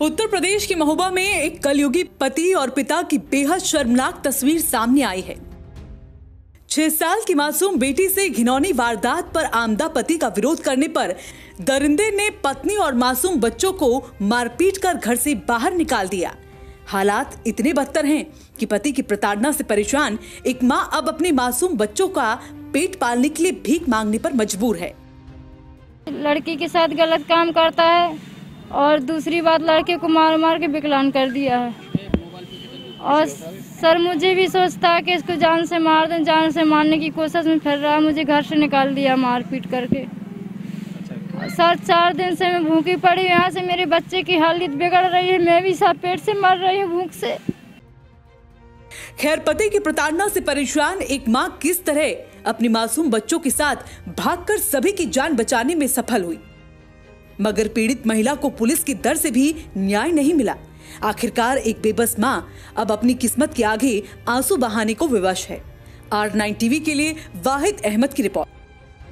उत्तर प्रदेश के महोबा में एक कलयुगी पति और पिता की बेहद शर्मनाक तस्वीर सामने आई है। छह साल की मासूम बेटी से घिनौनी वारदात पर आमदा पति का विरोध करने पर दरिंदे ने पत्नी और मासूम बच्चों को मारपीट कर घर से बाहर निकाल दिया। हालात इतने बदतर हैं कि पति की प्रताड़ना से परेशान एक माँ अब अपने मासूम बच्चों का पेट पालने के लिए भीख मांगने पर मजबूर है। लड़की के साथ गलत काम करता है। और दूसरी बात, लड़के को मार मार के विकलांग कर दिया है। और सर मुझे भी सोचता कि इसको जान से मार दें, जान से मारने की कोशिश में फिर रहा, मुझे घर से निकाल दिया मार पीट करके। सर चार दिन से मैं भूखी पड़ी यहाँ से मेरे बच्चे की हालत बिगड़ रही है, मैं भी सब पेट से मर रही हूँ भूख से। खैर, पति की प्रताड़ना से परेशान एक माँ किस तरह अपने मासूम बच्चों के साथ भागकर सभी की जान बचाने में सफल हुई? मगर पीड़ित महिला को पुलिस की दर से भी न्याय नहीं मिला। आखिरकार एक बेबस माँ अब अपनी किस्मत के आगे आँसू बहाने को विवश है। आर नाइन टीवी के लिए वाहिद अहमद की रिपोर्ट।